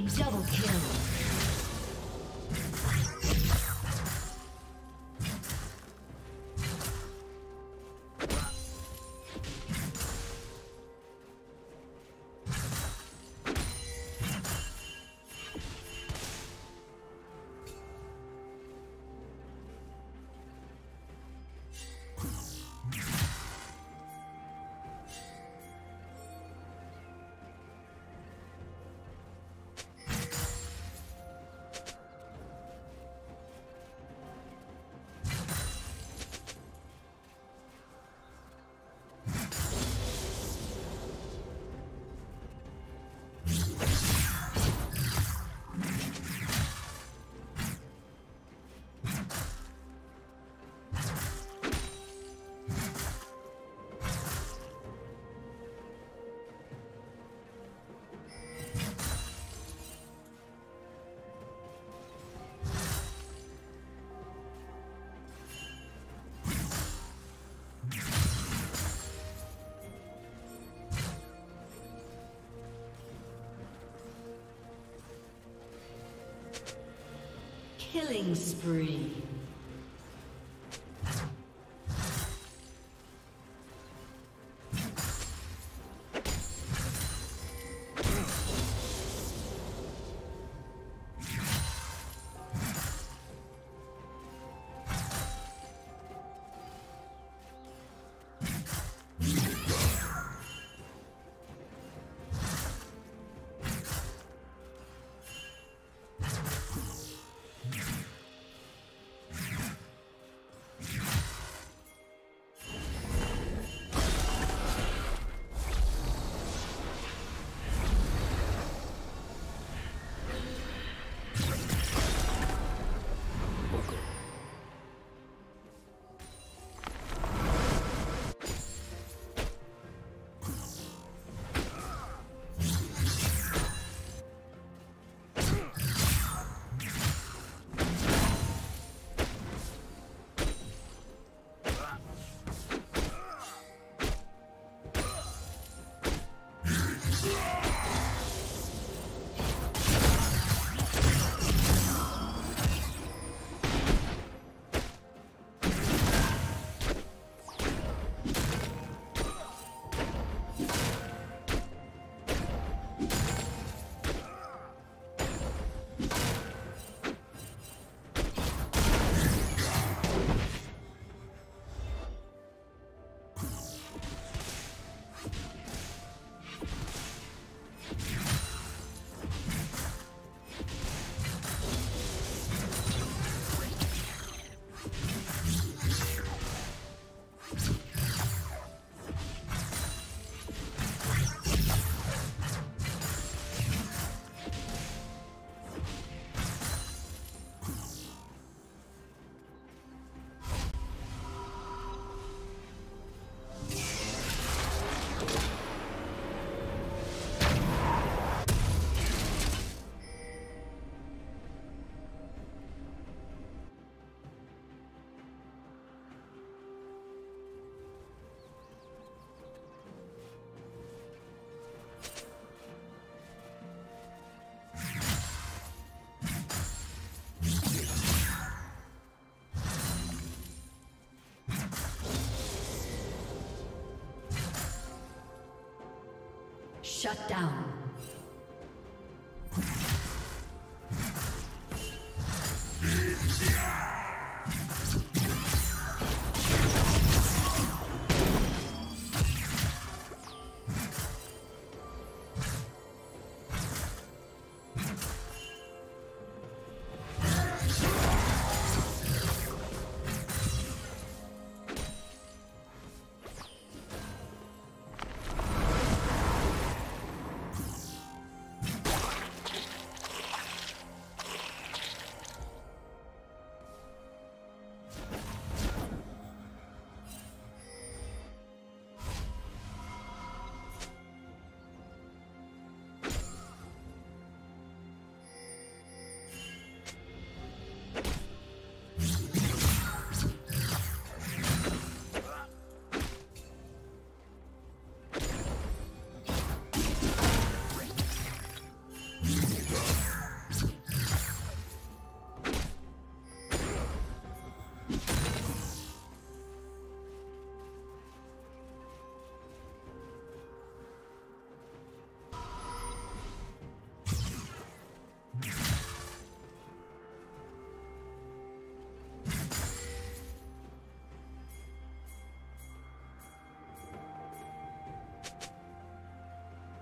double kill. Killing spree. Shut down.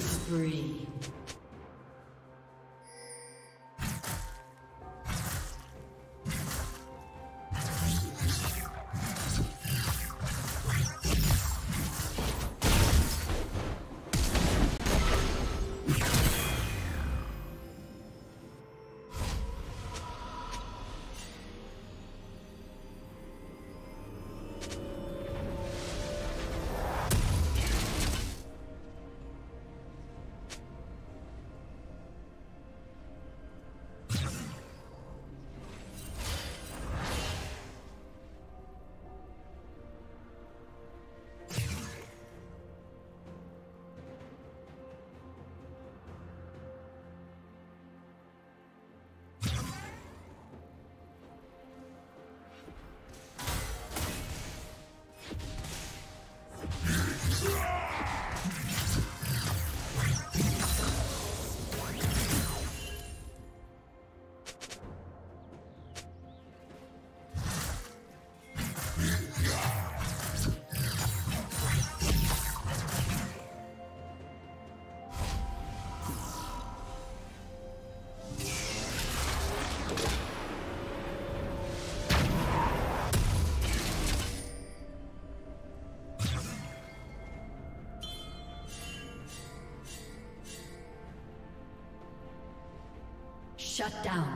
Spree. Shut down.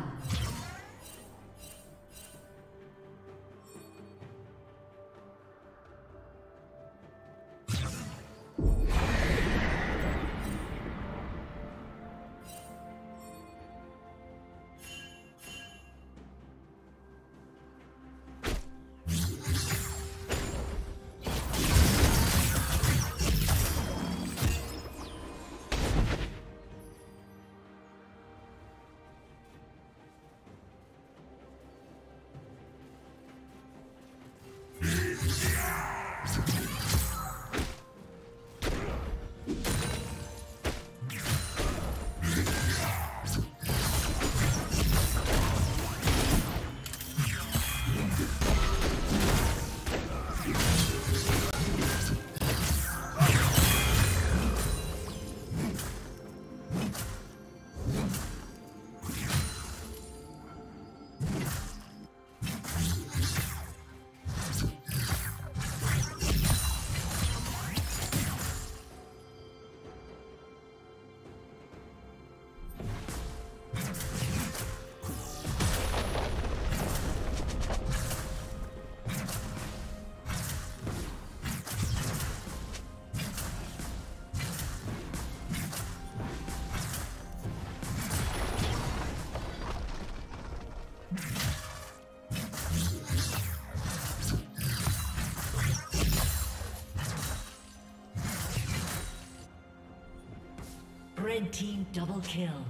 Double kill.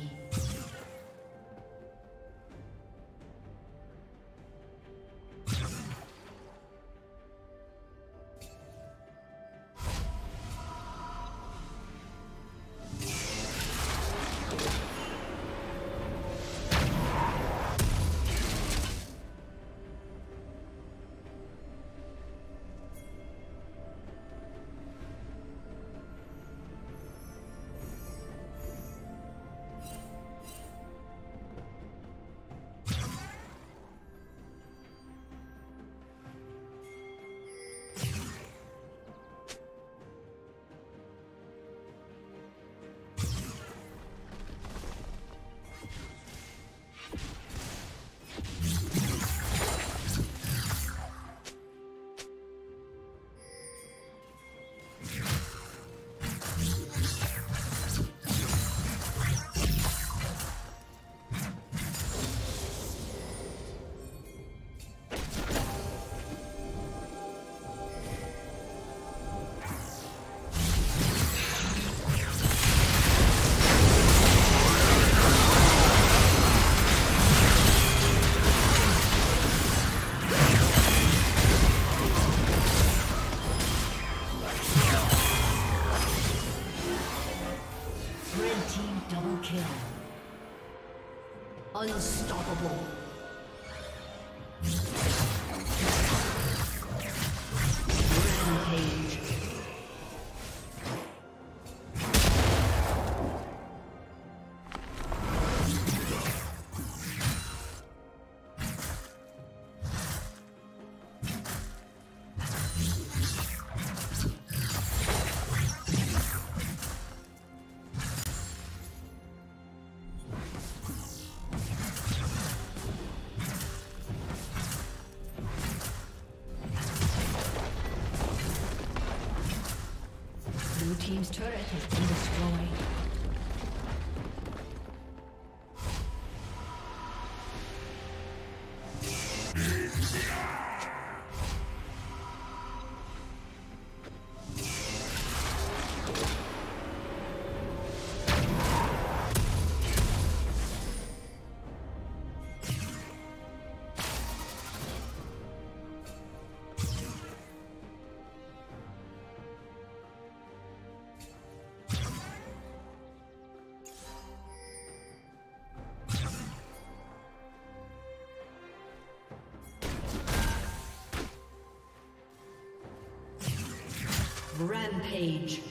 Turret Rampage.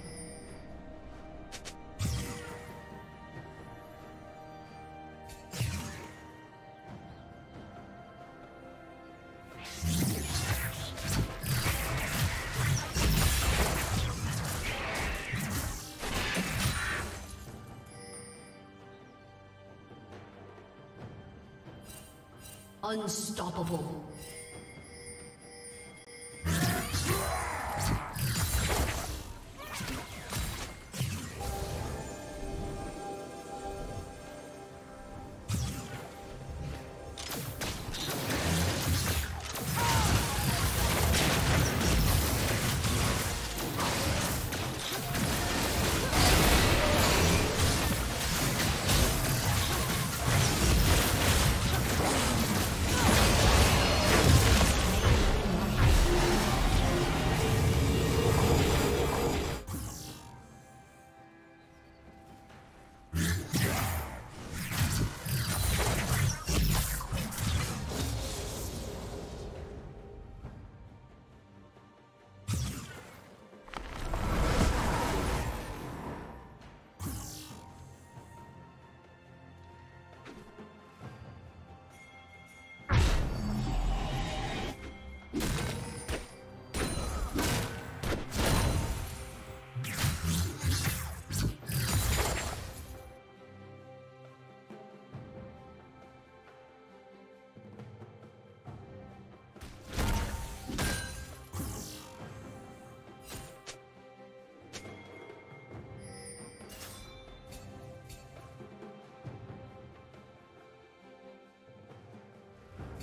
Unstoppable.